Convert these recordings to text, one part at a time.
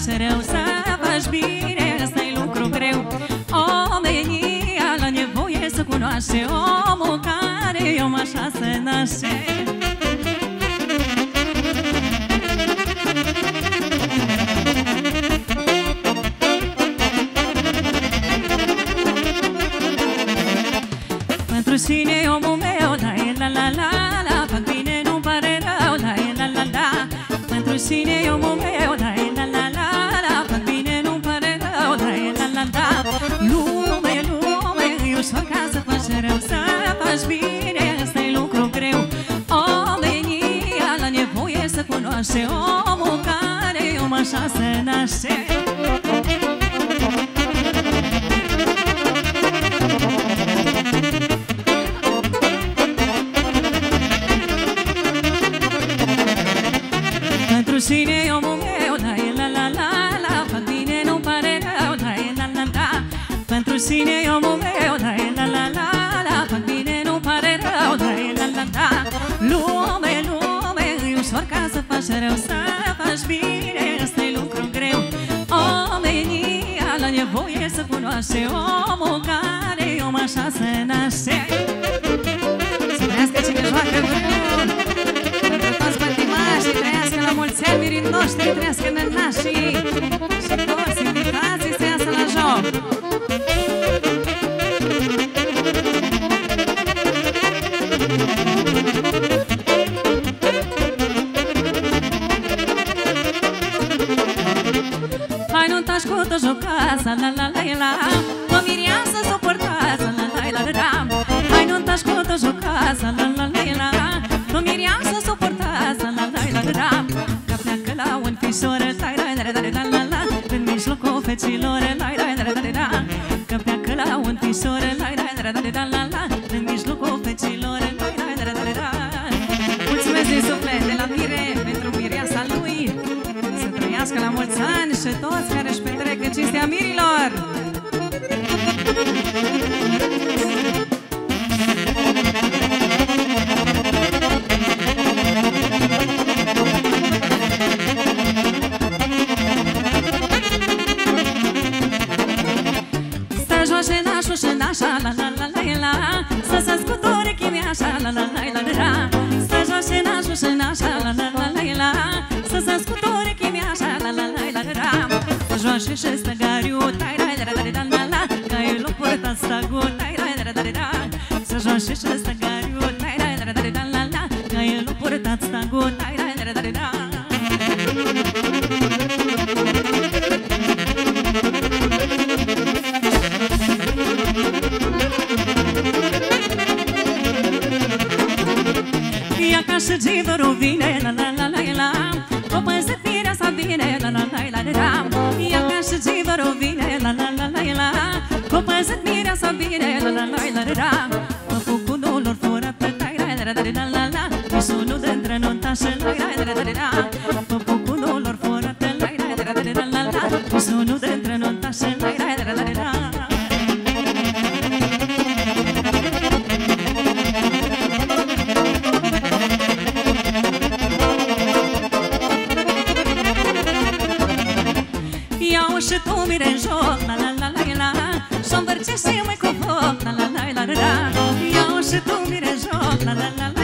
faci rău Să faci bine Asta-i lucru greu. Omenia la nevoie să cunoaște Omul care eu așa se naște. Pentru cine e omul meu, la la la la la Fac bine, nu pare rău, la la la la. Pentru cine e omul meu, Să faci bine, asta e lucru greu. Omenia la nevoie să cunoaște Omul care om așa se naște să cunoaște Omul care om așa se naște. Să trăiască cine joacă vreun pentru toți pătimașii, trăiască la mulți ani mirii noștri, trăiască nănașii Și toți invitații să iasă la joc mijlocul fecilor, la la la la la la Că pleacă la un fișor, la la la la la la la În mijlocul fecilor, la la la la la la Mulțumesc din suflet de la Mire pentru mireasa lui Să trăiască la mulți ani și toți care își petrec în cinstea mirilor nașul și nașa, la la la la la Să se scuture chimiașa, la la la la la Să joace nașul și nașa, la la la la la Să se scuture chimiașa, la la la la la Să joace și stăgariu, tai tai la la la la la Că e loc purtat stagu, tai tai la la la la Să joace și stăgariu, tai tai la la la la la Că e loc purtat stagu, tai tai la la la la la la la la la la Mișunul de-ntre nuntașe, la la la la la la Mă făcut lor fără pe la la la la la la la Mișunul de-ntre nuntașe, la la la la la la Iau și tu mire în joc, la la la la la Și-o învârce și mai cu foc, la la la la la Iau și tu mire în joc, la la la la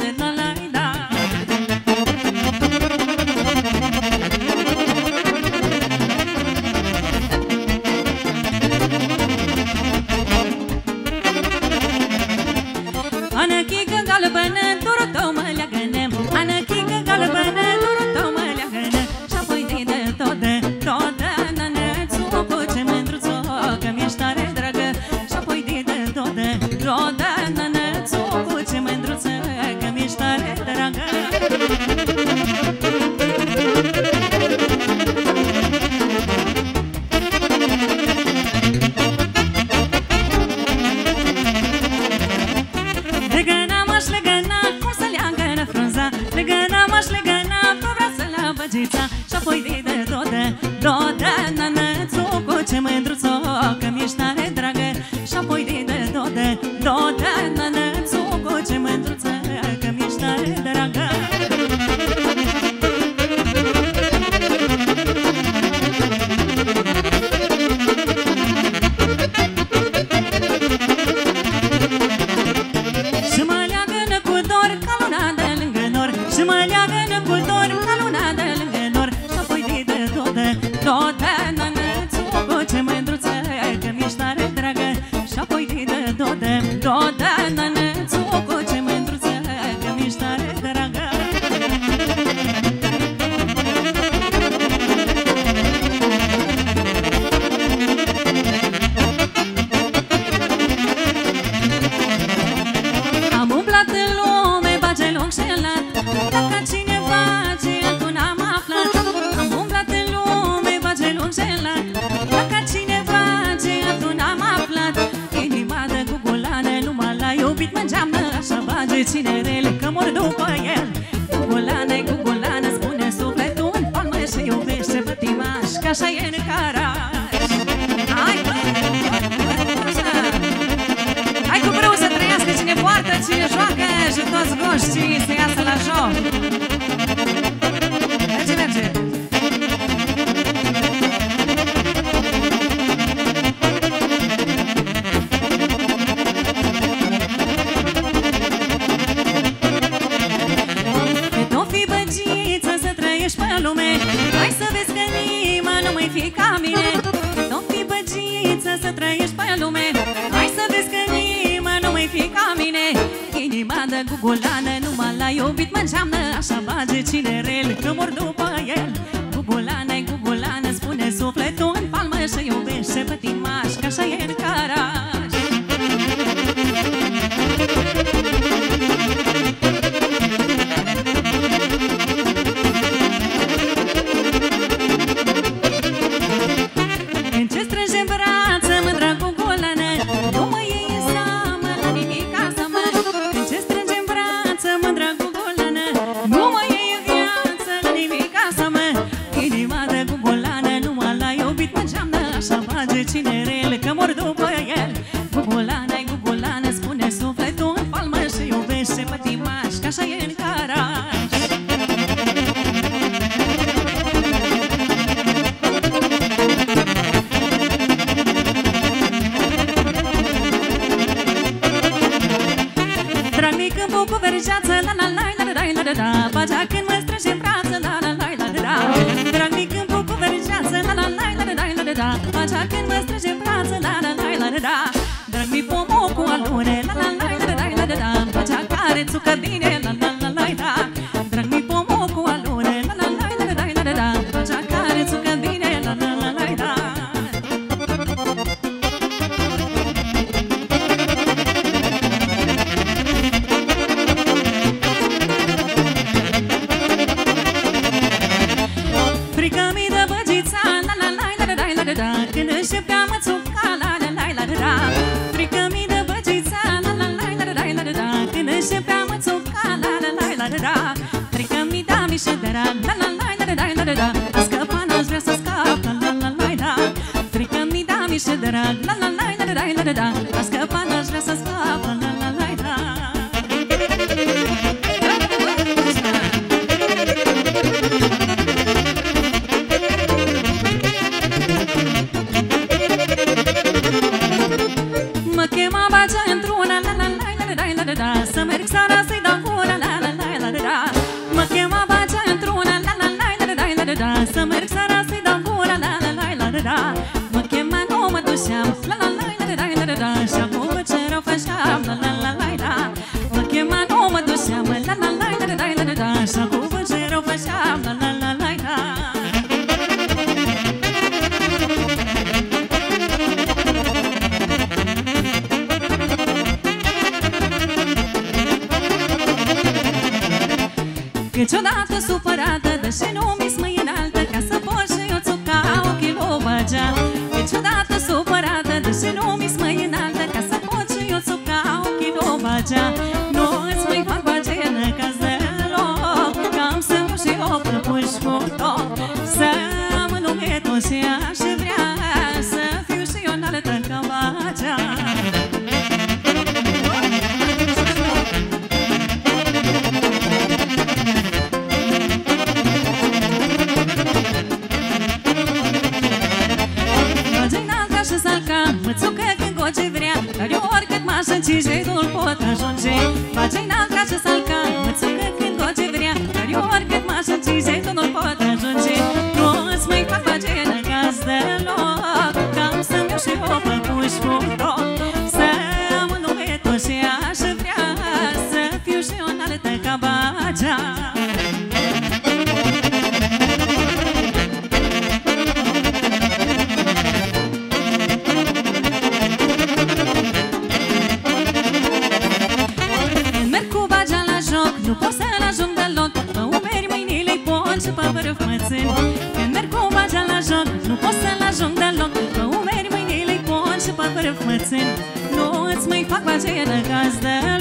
shining. pisița Și apoi de de dodă, dodă, nanățu Cu ce mândruțo, că-mi ești tare dragă. Și apoi de de dodă, dodă, nanățu Cu ce mândruță, că-mi ești tare dragă. Și mă leagănă cu dor ca luna de lângă nor Și mă așa e în caraj Hai, bă, Hai cu brâu să trăiască cine poartă, cine joacă Și toți goștii să iasă la joc. Merge, merge. Cât o fi băgiță să trăiești pe lume fi ca mine. Nu fi băgiță să trăiești pe lume. Hai să vezi că nimeni nu mai fi ca mine. Inima de gugulană nu l-a iubit mă înceamnă Așa bage cine rel că mor după el. Gugulană-i gugulană spune sufletul în palmă Și iubește pe timaș că așa e. cinerel Că mor după el Gugulană-i gugulană Spune sufletul în palmă Și iubește pe timaș Că așa e în caraj Dragnic în bucu vergeață La la la la la la la la Bagea când mă strânge în braț că din ce drag La la la la la la la la A scăpat, aș vrea să scap La la la la la Mă chema bagea într-una La la la la la la la Să merg seara să-i dau gura La la la la la la Mă chema Câteodată supărată, deși nu mi mai înaltă Ca să pot și eu țuca ochii o băgea. Câteodată supărată, deși nu mi mai înaltă Ca să pot și eu țuca ochii o băgea. oțel Când merg cu bagea la joc Nu pot să-l joc deloc. Că umeri mâinile-i pun și pe vârf mă țin. Nu îți mai fac bagea de gazdă